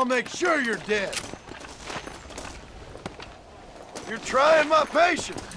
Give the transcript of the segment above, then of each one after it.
I'll make sure you're dead. You're trying my patience.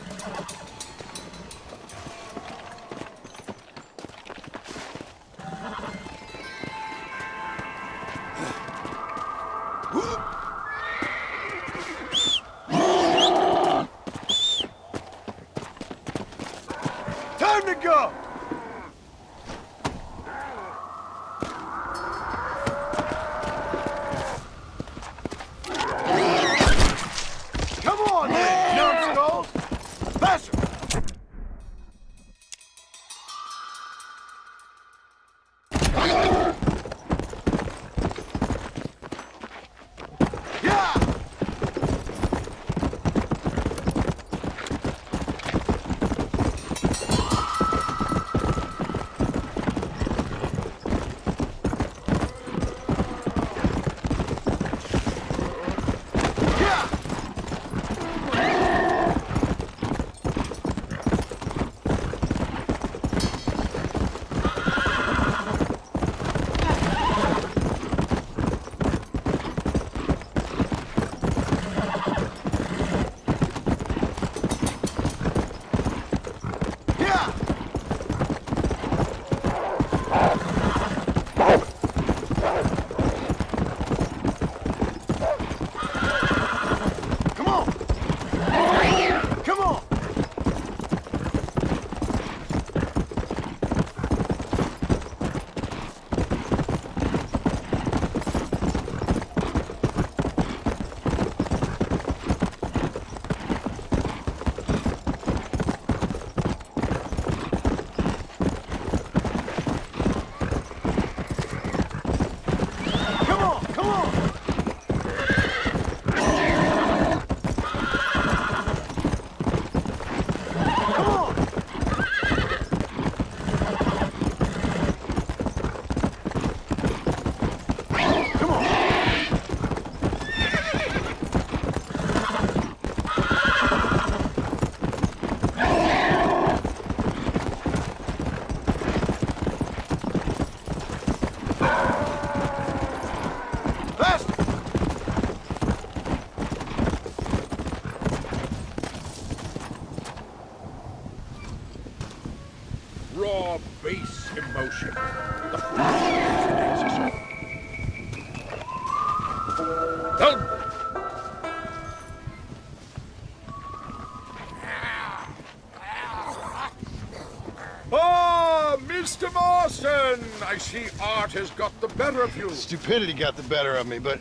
I see art has got the better of you. Stupidity got the better of me, but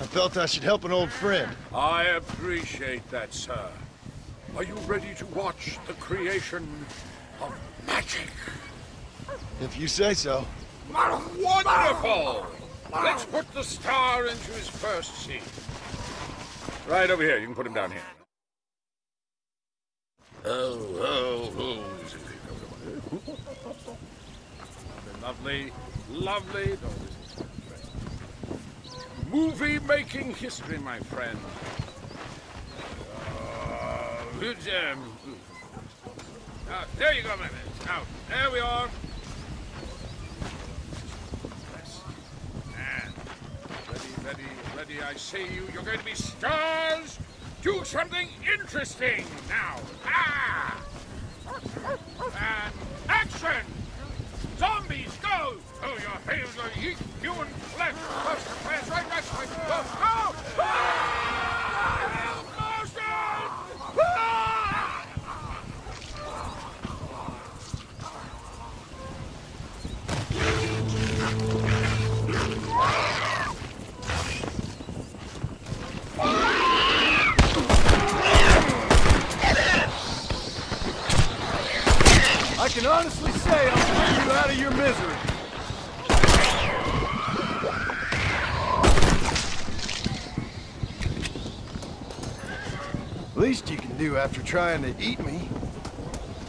I felt I should help an old friend. I appreciate that, sir. Are you ready to watch the creation of magic? If you say so. Wonderful! Let's put the star into his first scene. Right over here. You can put him down here. Oh, oh, oh. Lovely, lovely. Movie making history, my friend. Uh, ah, there you go, my man. Out. There we are. Ready, ready. I see you. You're going to be stars. Do something interesting now. Ah! And action! Zombies, go! Oh, your hands are eat human flesh. First, flash right next way. Go! Go! Ah! I can honestly your misery. Least you can do after trying to eat me.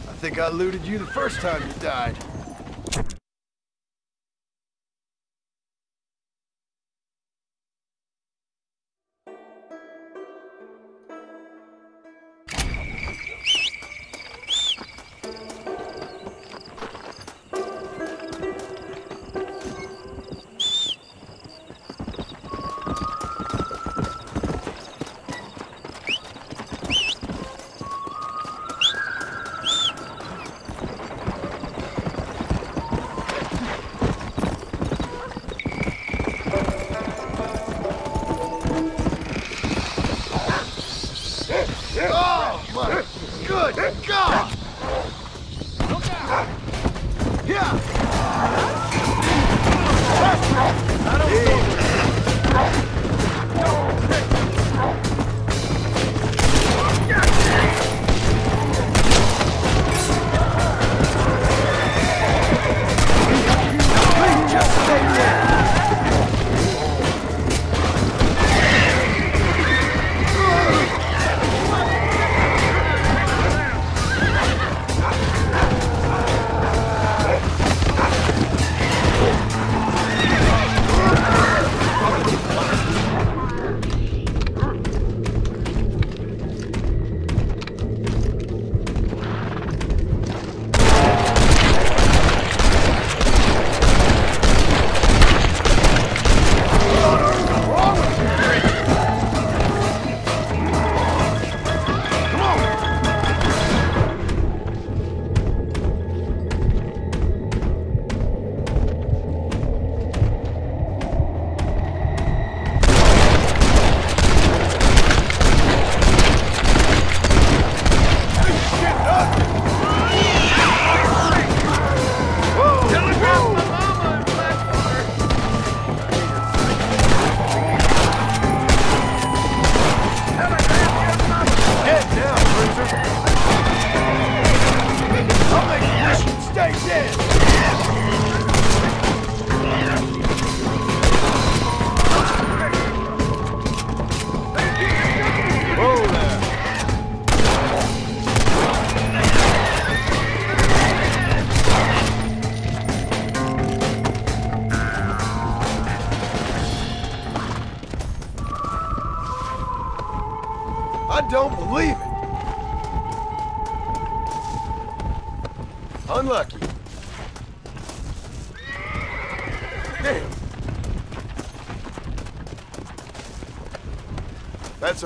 I think I looted you the first time you died.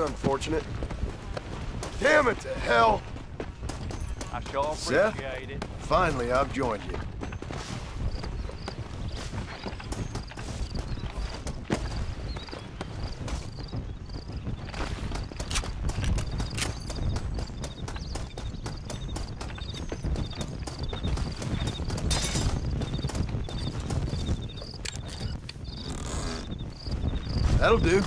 Unfortunate. Damn it to hell. I sure Seth? it. Finally, I've joined you. That'll do.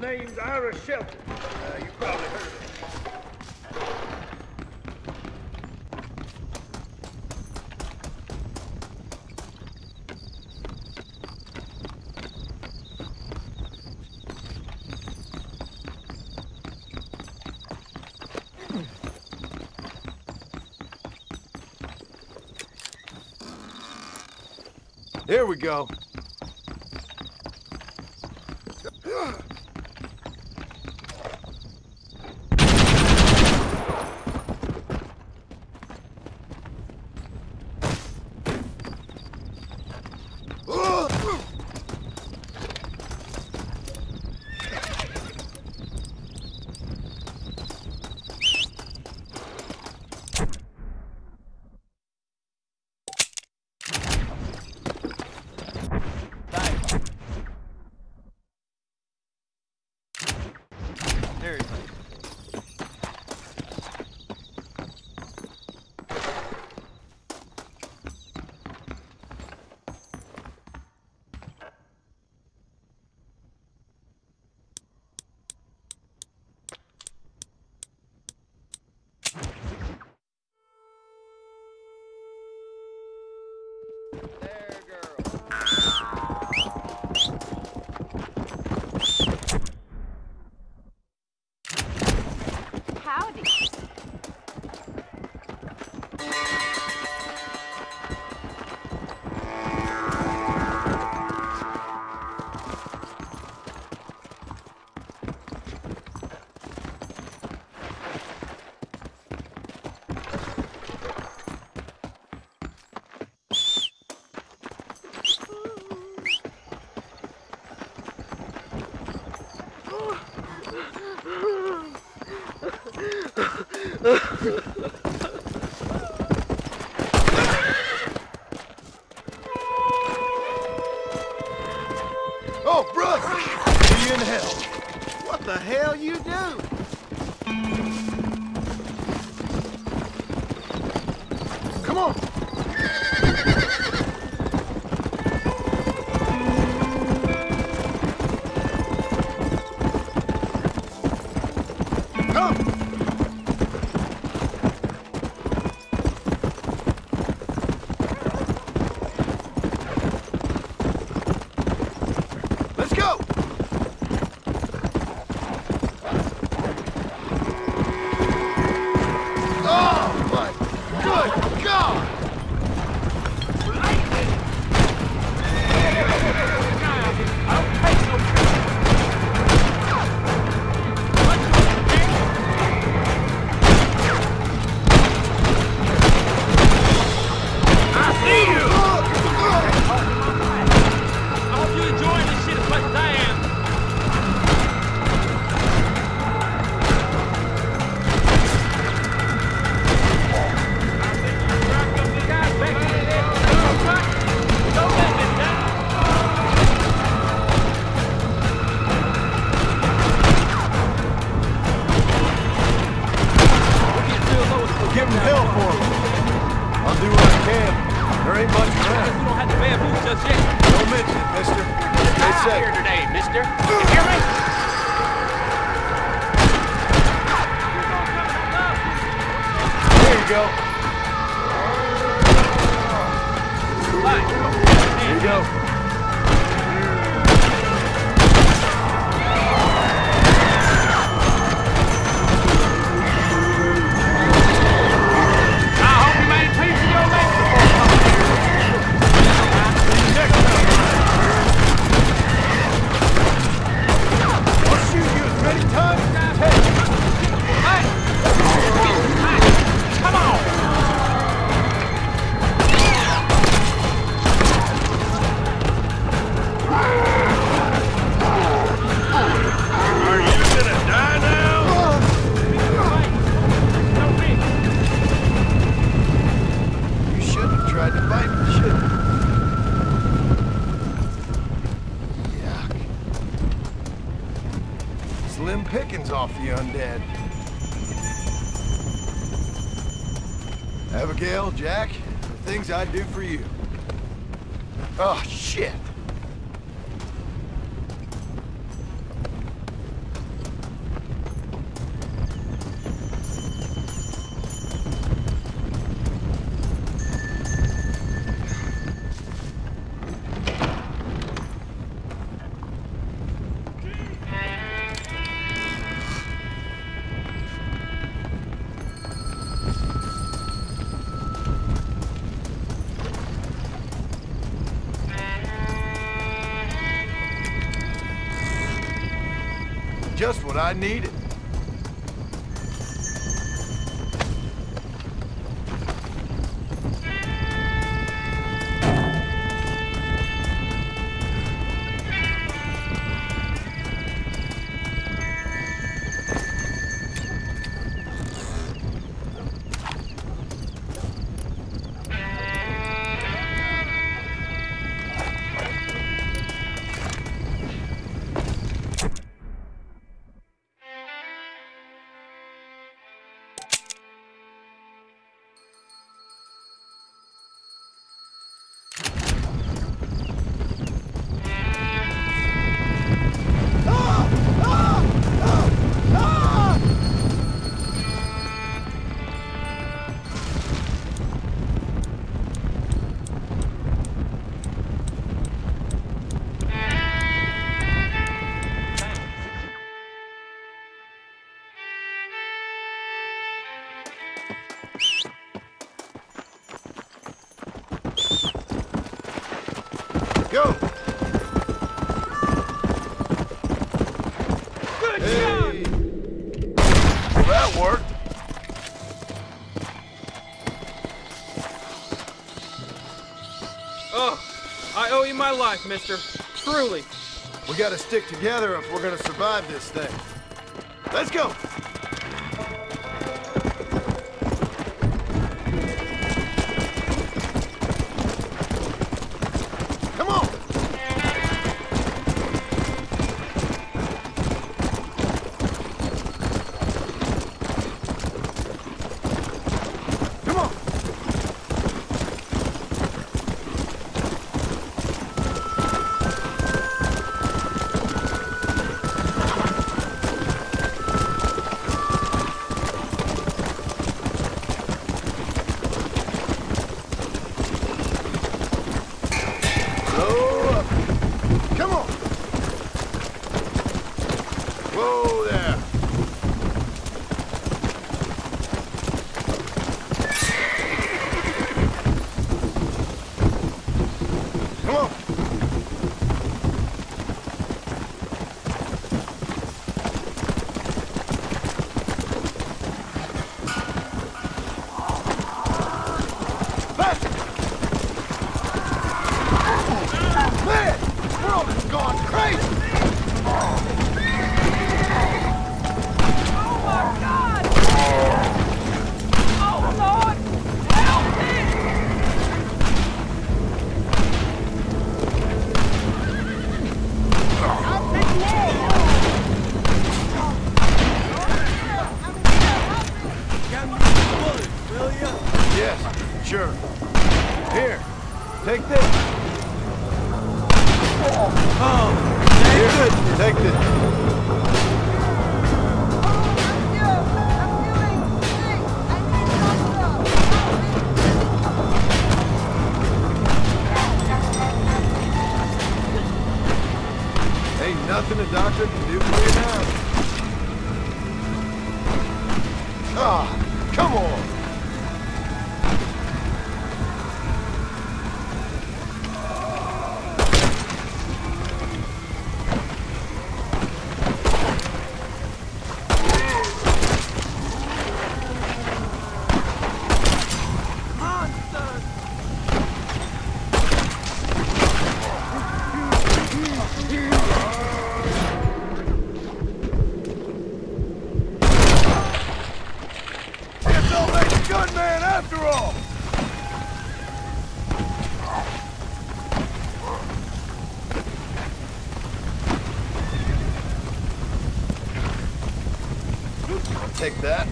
Name's Ira Shelton. Uh, you probably heard of him. Here we go. the hell you do? hands off the undead. Abigail, Jack, the things I'd do for you. Oh, shit. I needed. life, mister. Truly. We gotta stick together if we're gonna survive this thing. Let's go! take that.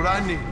Kurani.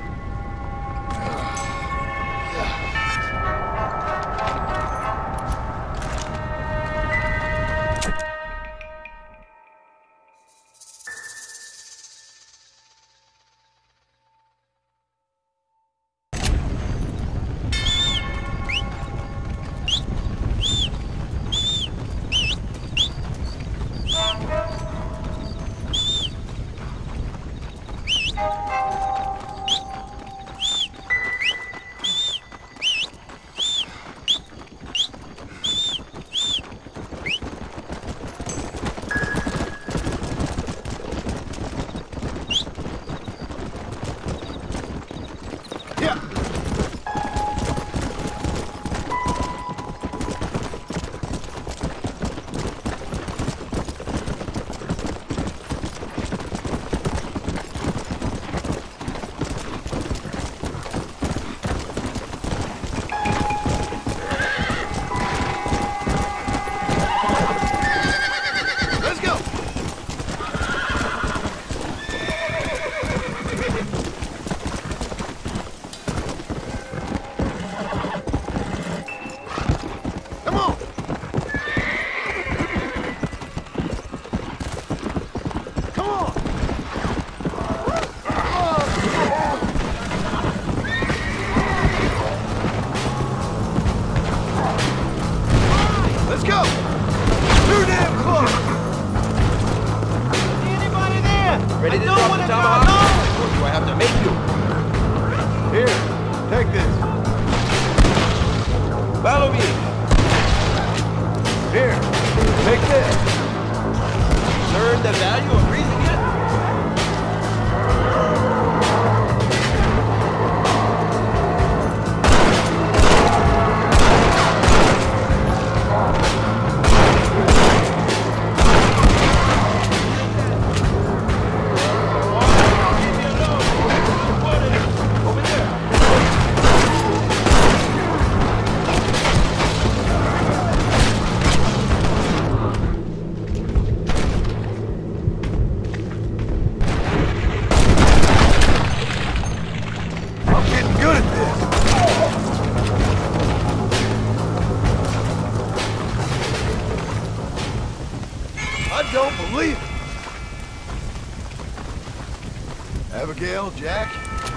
Abigail, Jack,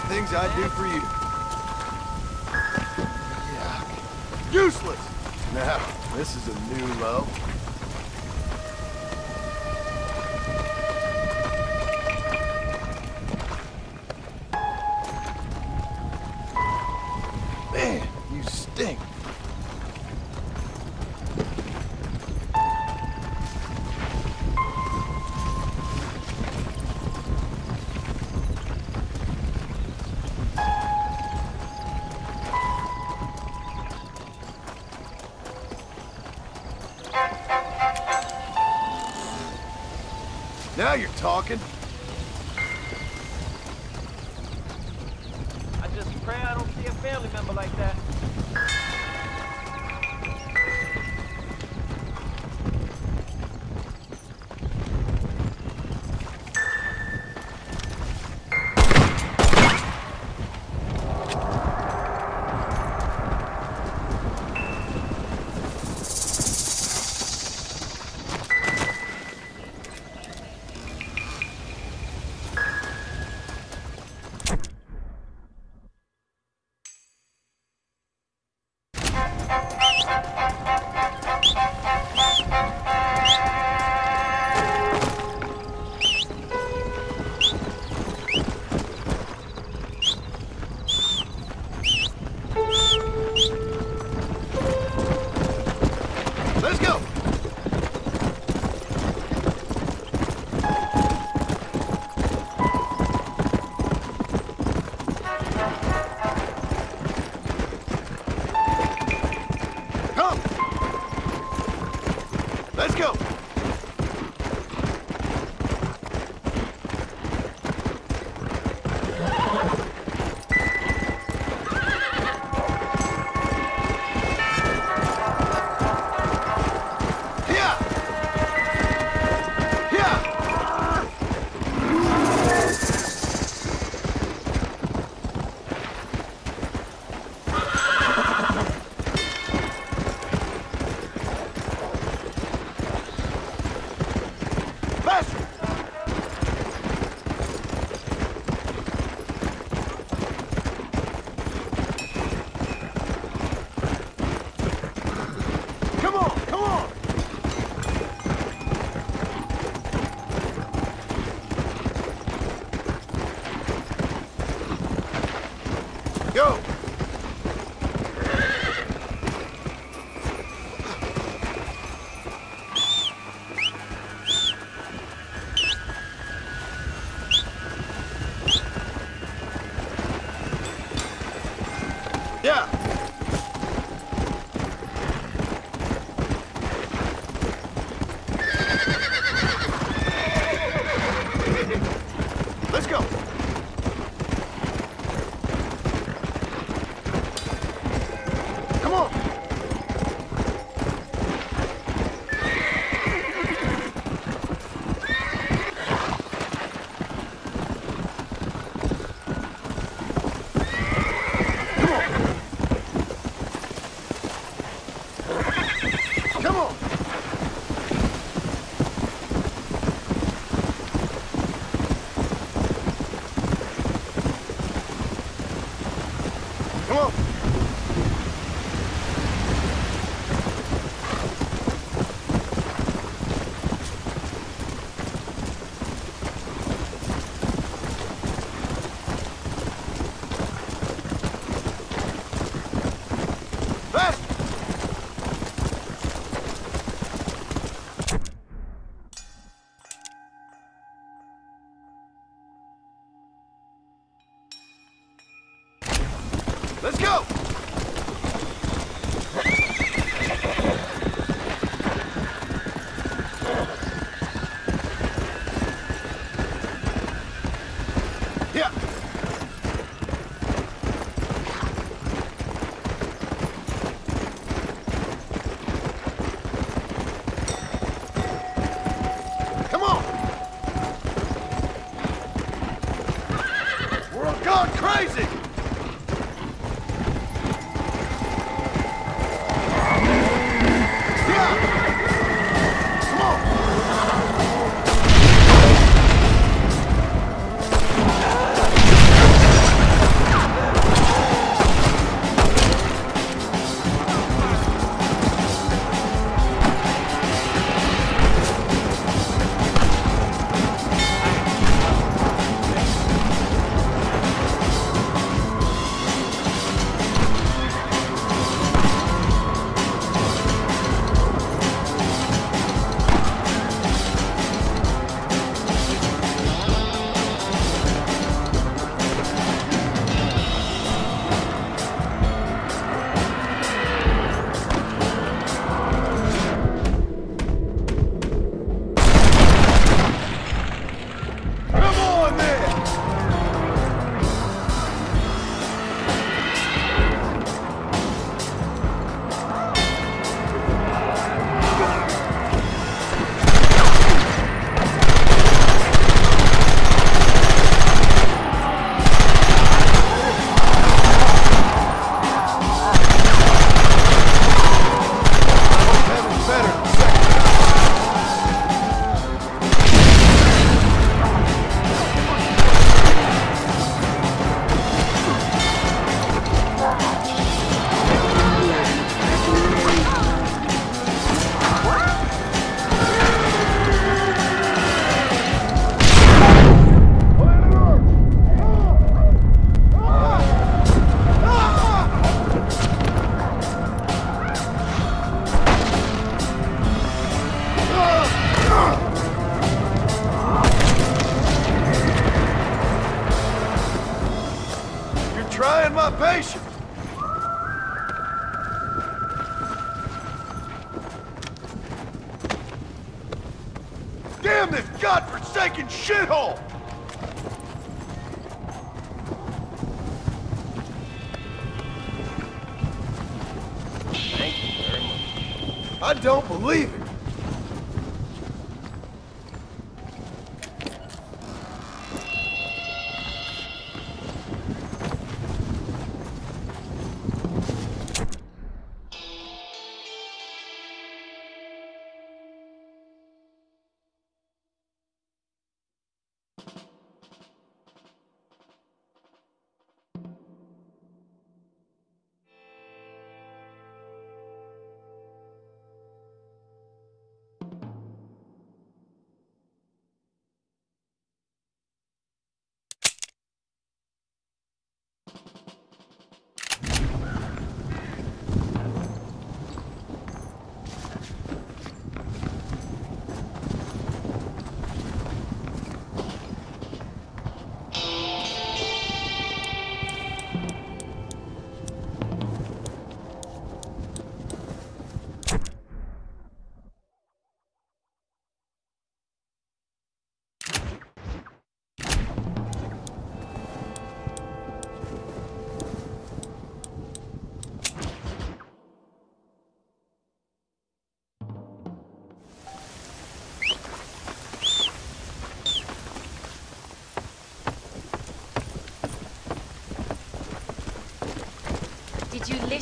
things I'd do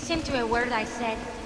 Listen to a word I said?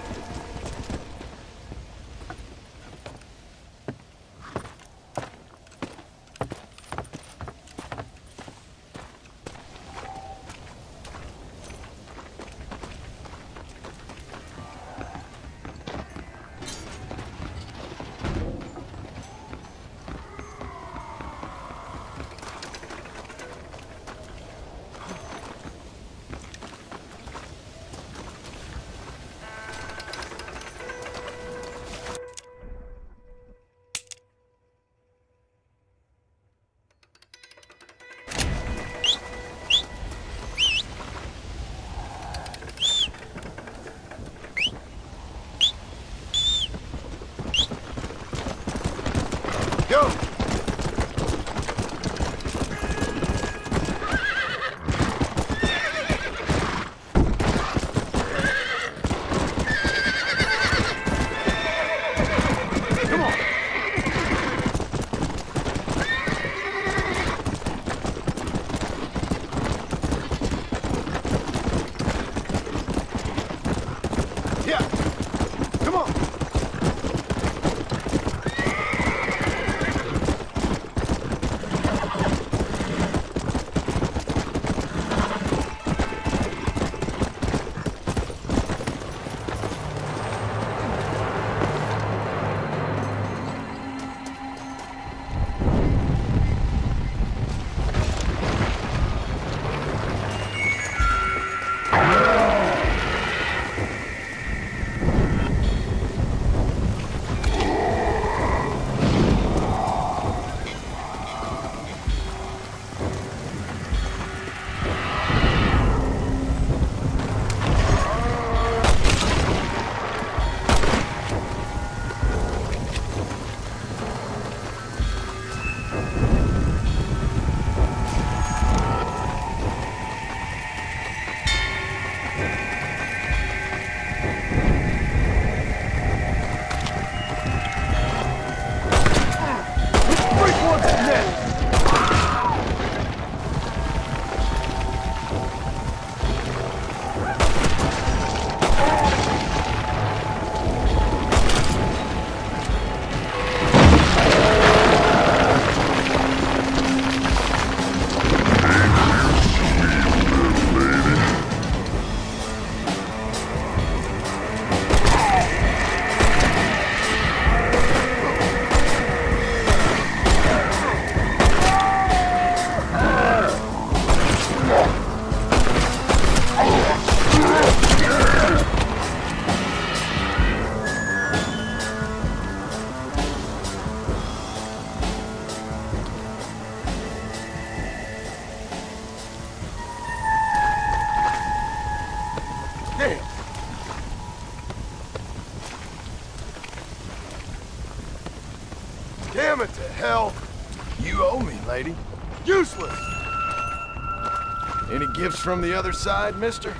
from the other side, mister?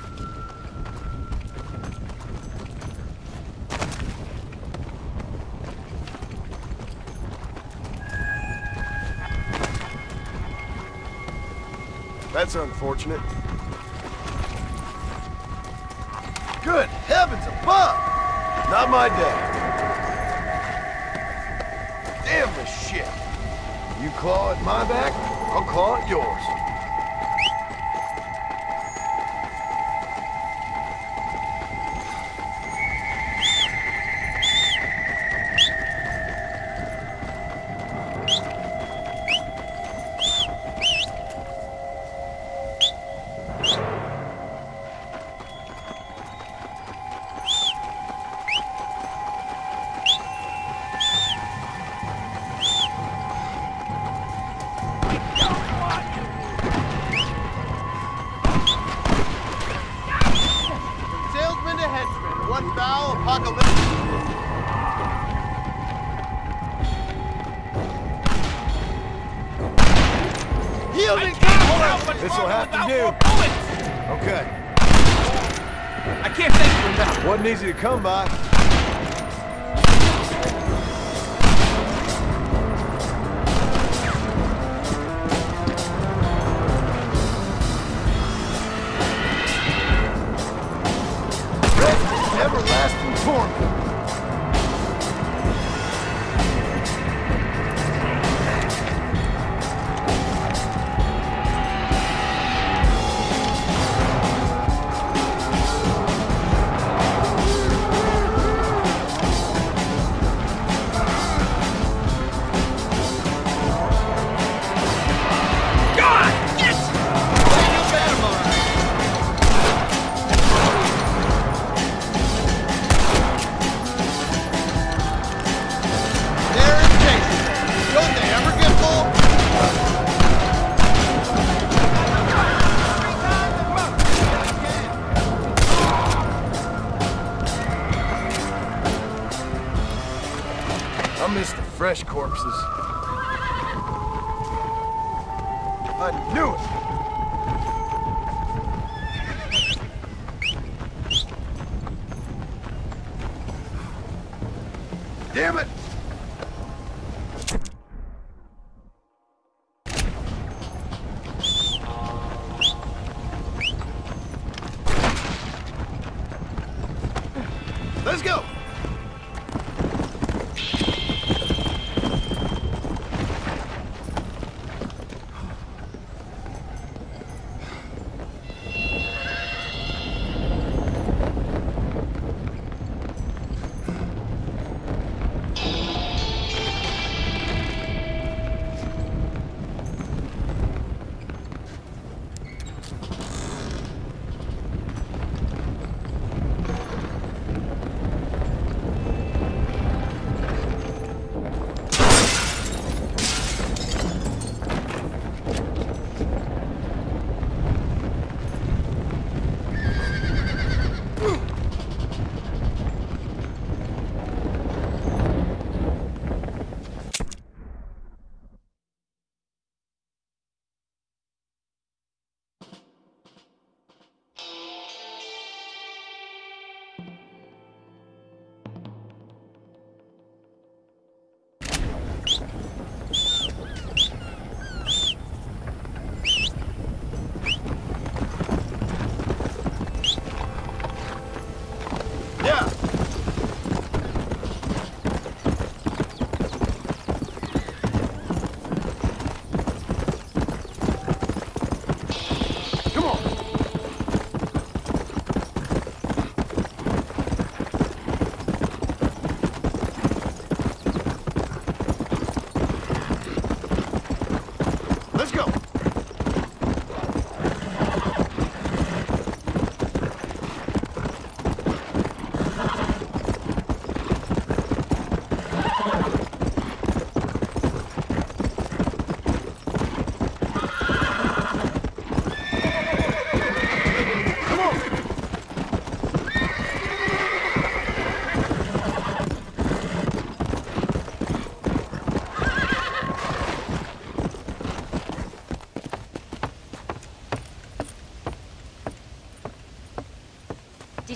That's unfortunate. Good heavens above! Not my day. Okay. I can't thank you enough. Wasn't easy to come by. Everlasting torment.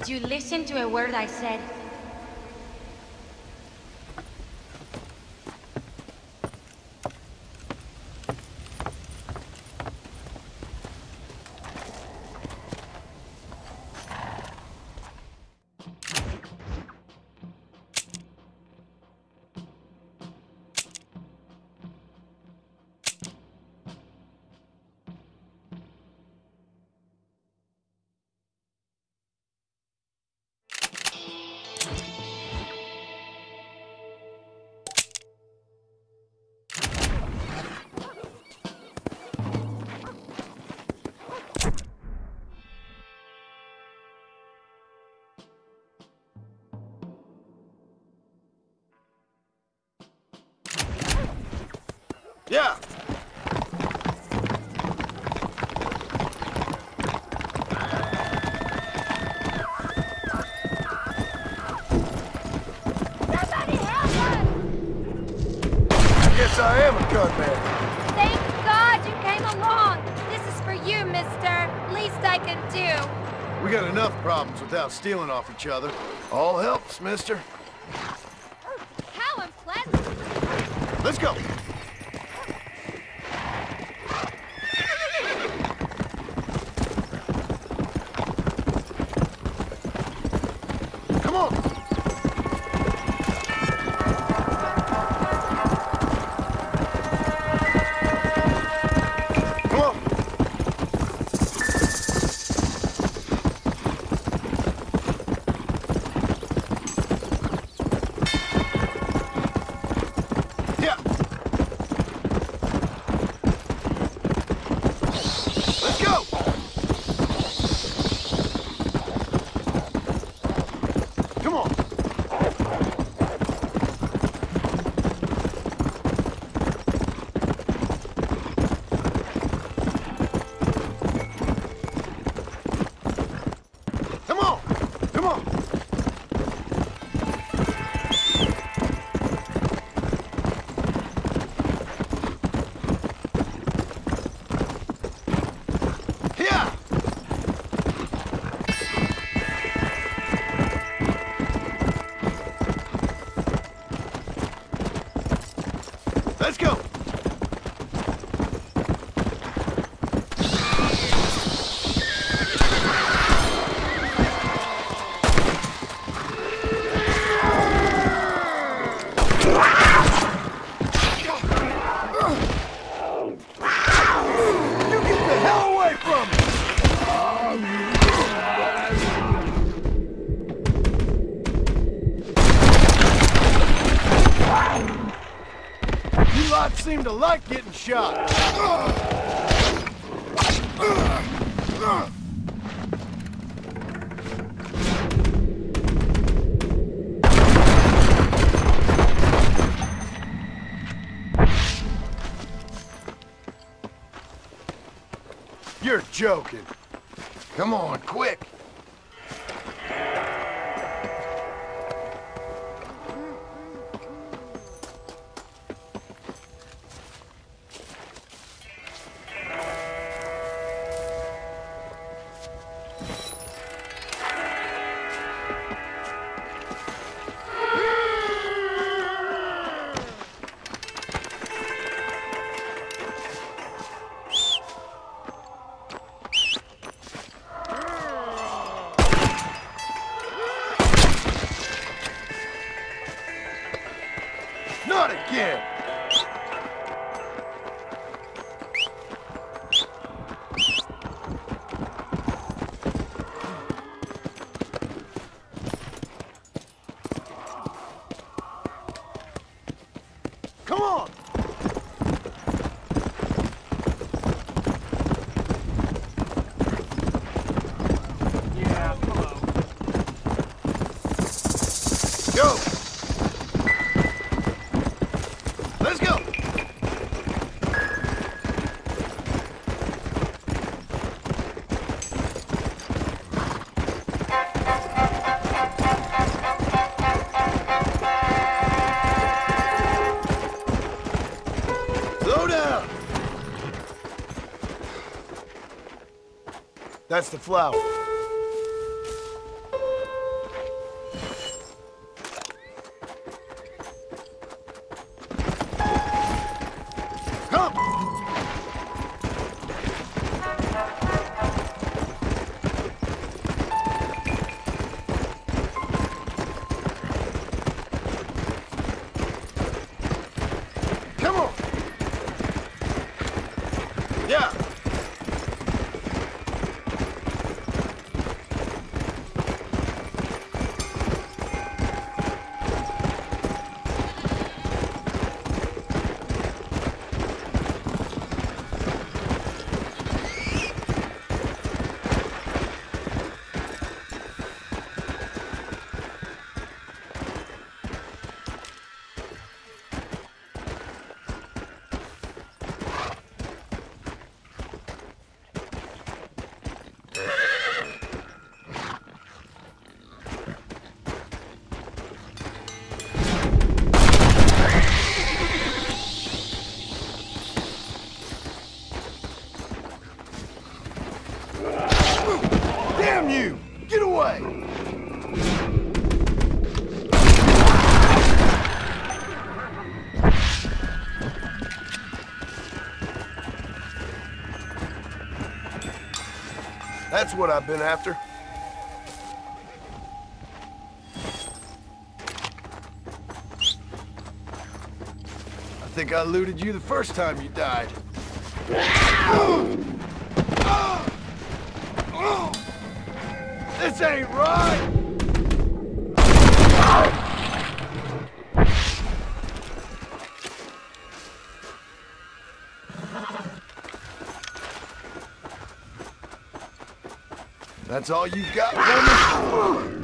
You listen to a word I said? Guess I am a gunman. Thank God you came along. This is for you, mister. Least I can do. We got enough problems without stealing off each other. All helps, mister. Oh, how unpleasant. Let's go. Joking. That's the flower. What I've been after. I think I looted you the first time you died. This ain't right! That's all you got for?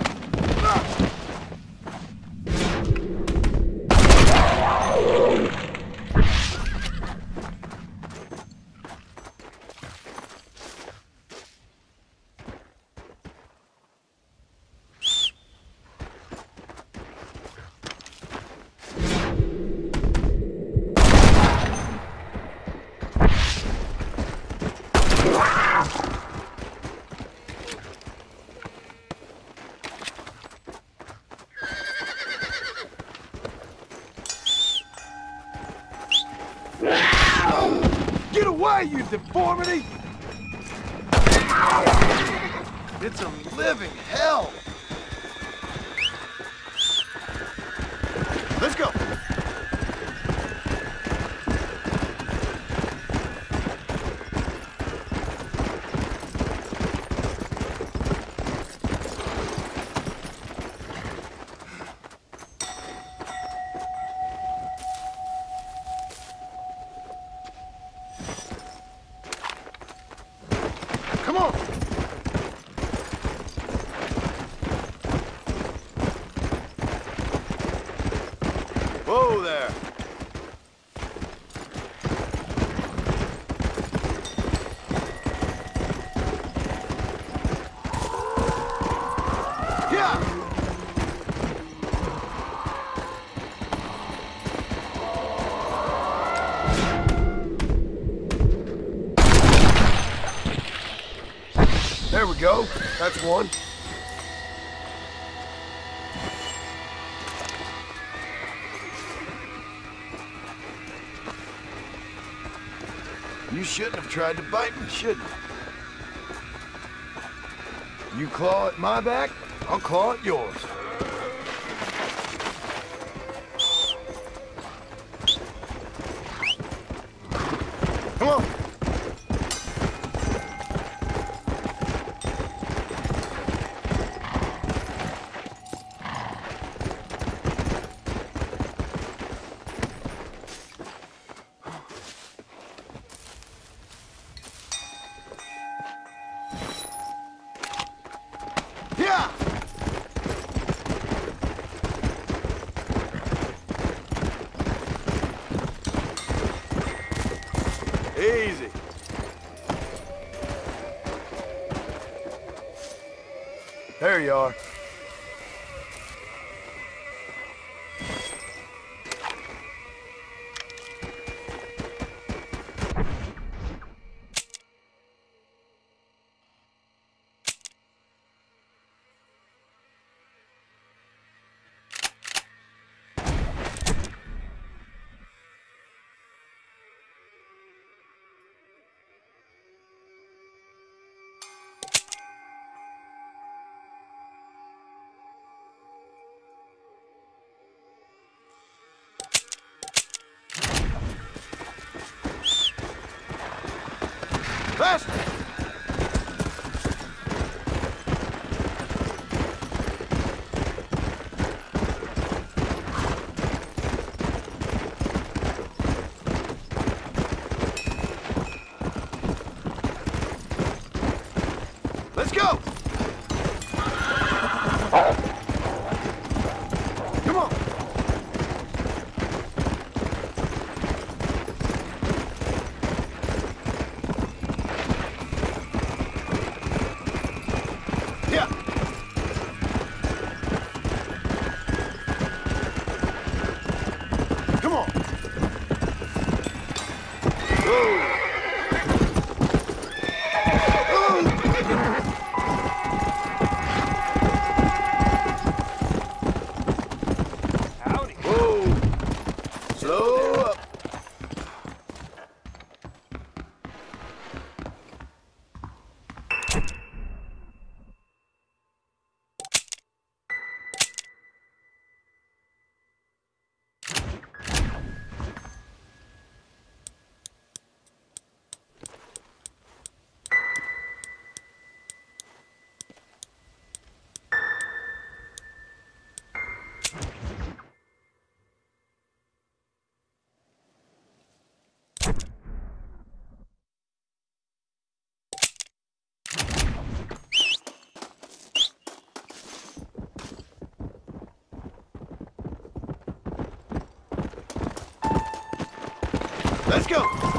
Get away, you deformity! It's a living hell! Let's go! Come on! Whoa there! Yeah! There we go. That's one. You shouldn't have tried to bite me, should you? You claw at my back, I'll claw at yours. Faster! Let's go! Come on! Let's go.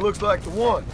Looks like the one.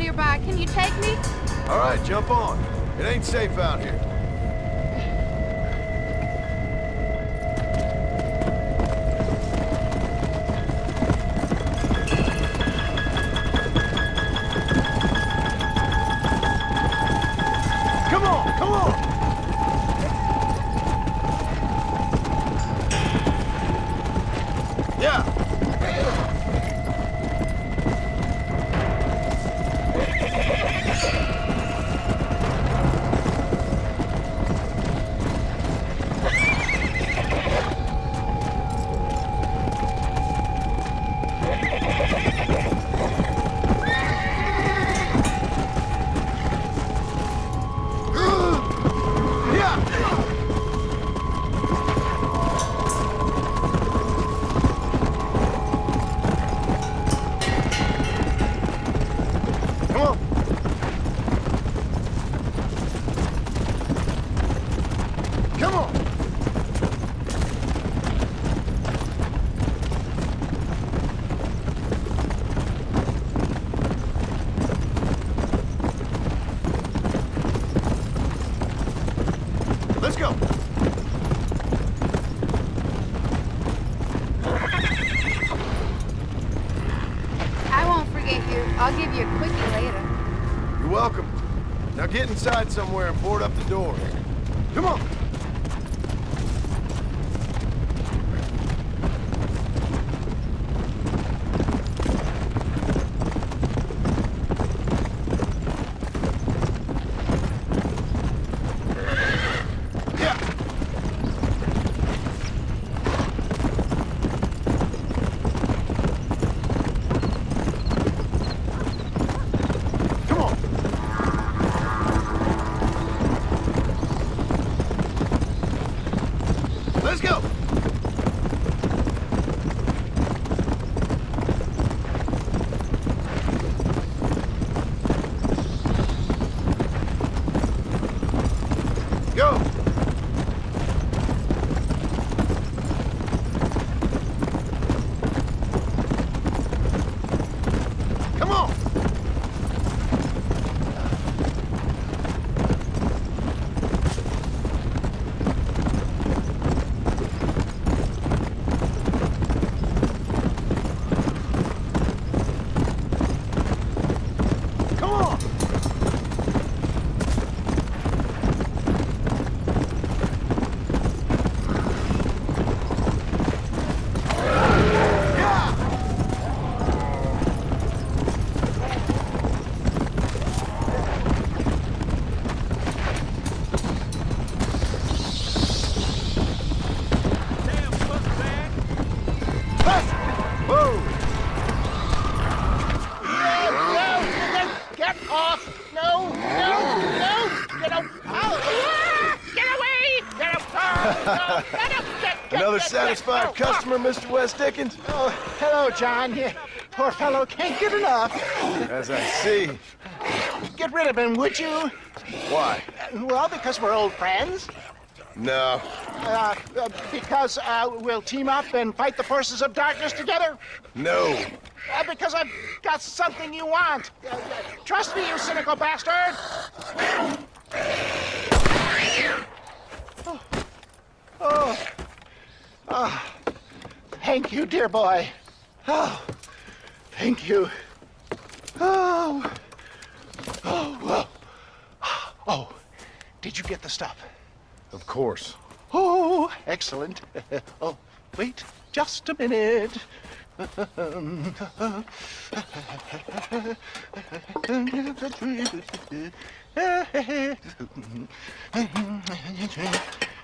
Nearby. Can you take me? All right, jump on. It ain't safe out here. Somewhere satisfied customer, Mr. West Dickens? Oh, hello, John. You poor fellow can't get enough. As I see. Get rid of him, would you? Why? Well, because we're old friends. No. Uh, uh, because uh, we'll team up and fight the forces of darkness together. No. Uh, because I've got something you want. Uh, uh, trust me, you cynical bastard. Oh. Oh. Oh. Thank you, dear boy. Oh. Thank you. Oh. Oh. Oh. Oh. Did you get the stuff? Of course. Oh, excellent. oh, wait just a minute.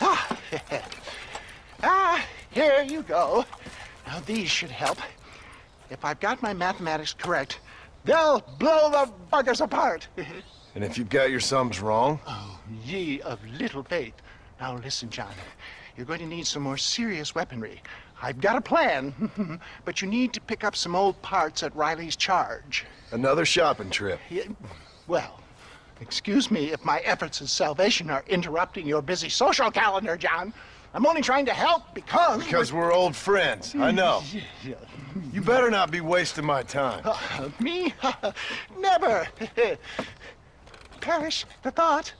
ah, ah, here you go. Now these should help. If I've got my mathematics correct, They'll blow the buggers apart. And if you've got your sums wrong? Oh, ye of little faith. Now listen, John. You're going to need some more serious weaponry. I've got a plan, but you need to pick up some old parts at Riley's charge. Another shopping trip. Yeah, well, excuse me if my efforts at salvation are interrupting your busy social calendar, John. I'm only trying to help because... Because we're old friends, I know. You better not be wasting my time. Uh, me? Never. Perish the thought.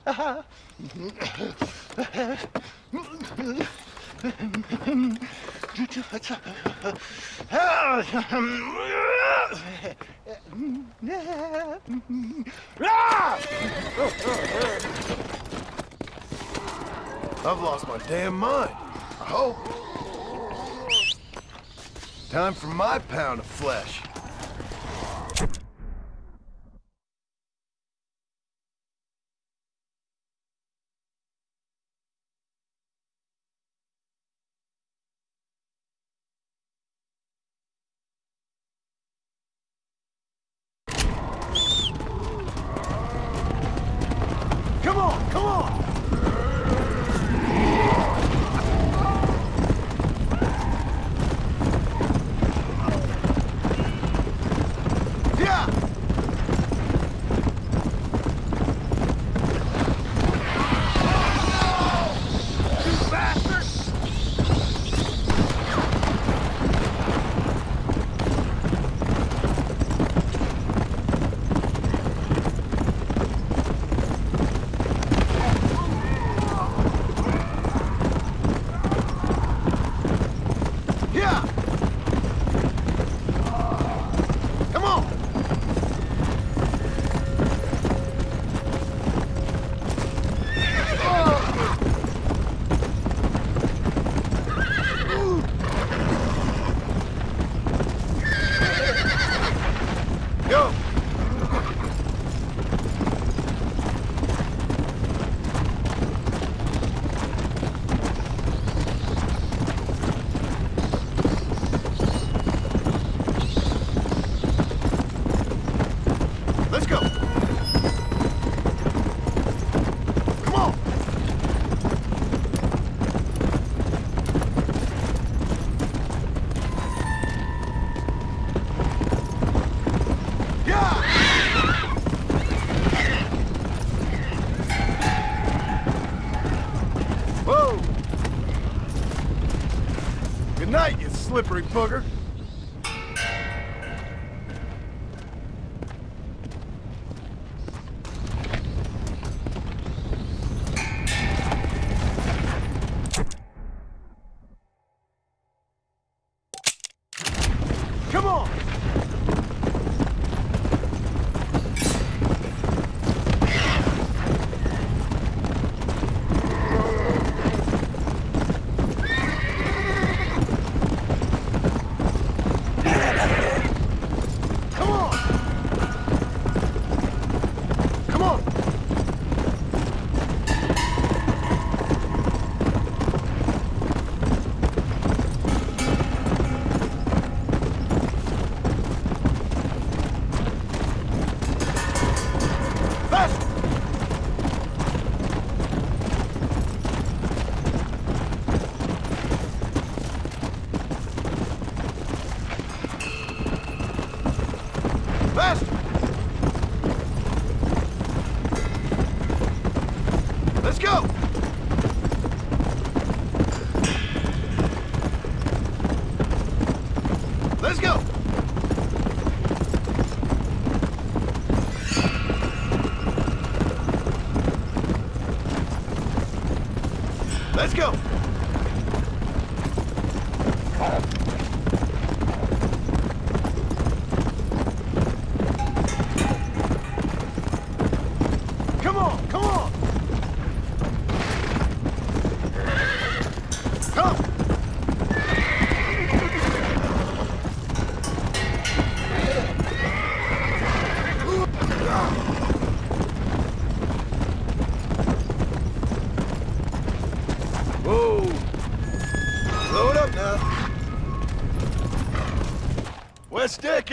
I've lost my damn mind. I hope. Time for my pound of flesh. Come on, come on! Slippery booger.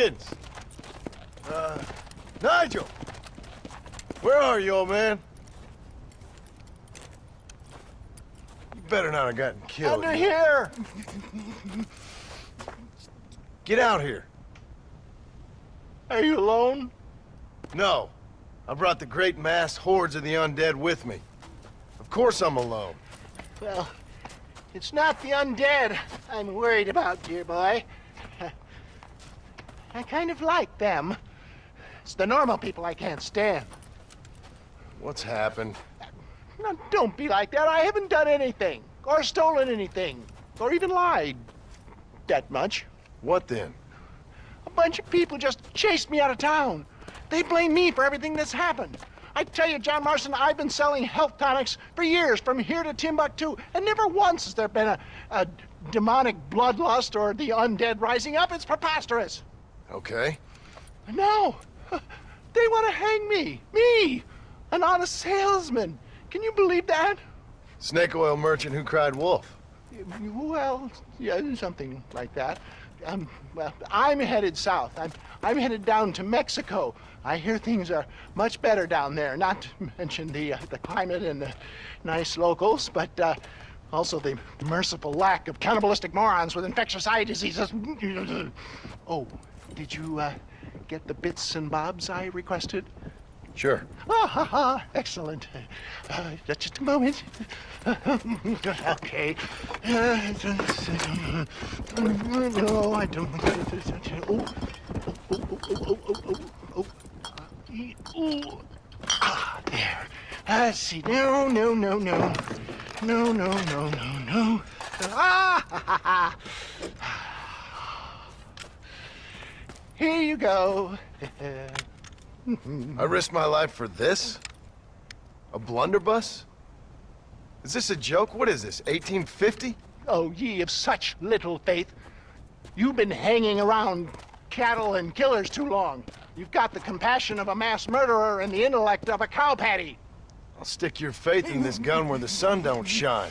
Uh, Nigel! Where are you, old man? You better not have gotten killed. Under here! Get out here. Are you alone? No. I brought the great mass hordes of the undead with me. Of course I'm alone. Well, it's not the undead I'm worried about, dear boy. I kind of like them. It's the normal people I can't stand. What's happened? Now, don't be like that. I haven't done anything, or stolen anything, or even lied that much. What then? A bunch of people just chased me out of town. They blame me for everything that's happened. I tell you, John Marston, I've been selling health tonics for years, from here to Timbuktu, and never once has there been a, a demonic bloodlust or the undead rising up. It's preposterous. Okay. No, they want to hang me. Me, an honest salesman. Can you believe that? Snake oil merchant who cried wolf. Well, yeah, something like that. Um, well, I'm headed south. I'm, I'm headed down to Mexico. I hear things are much better down there. Not to mention the uh, the climate and the nice locals, but uh, also the merciful lack of cannibalistic morons with infectious eye diseases. oh, did you uh, get the bits and bobs I requested? Sure. Ah, ha, ha. Excellent. Uh, just a moment. okay. Uh, no, I don't. Oh, oh, oh, oh, oh, oh, oh, oh. Ah, there. Let's see. No, no, no, no. No, no, no, no, no. Ah, ha, ha, ha. Here you go. I risked my life for this? A blunderbuss? Is this a joke? What is this, 1850? Oh, ye of such little faith. You've been hanging around cattle and killers too long. You've got the compassion of a mass murderer and the intellect of a cow patty. I'll stick your faith in this gun where the sun don't shine.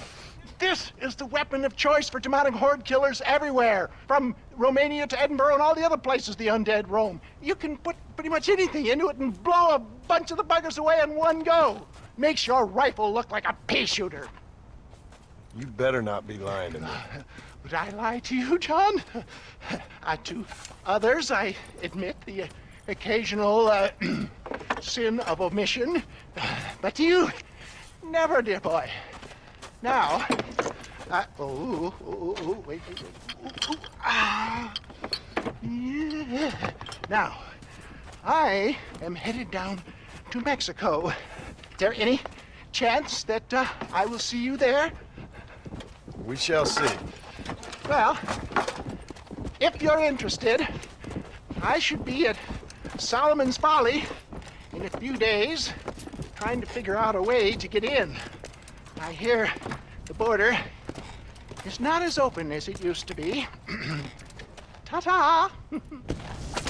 This is the weapon of choice for demonic horde killers everywhere, from Romania to Edinburgh and all the other places the undead roam. You can put pretty much anything into it and blow a bunch of the buggers away in one go. Makes your rifle look like a pea shooter. You better not be lying to me. Would I lie to you, John? Uh, to others, I admit the occasional uh, sin of omission. But to you, never, dear boy. Now, uh, oh, ooh, ooh, ooh, wait, wait, wait. Ooh, ooh, ah. Yeah. Now, I am headed down to Mexico. Is there any chance that uh, I will see you there? We shall see. Well, if you're interested, I should be at Solomon's Folly in a few days, trying to figure out a way to get in. I hear the border is not as open as it used to be. Ta-ta!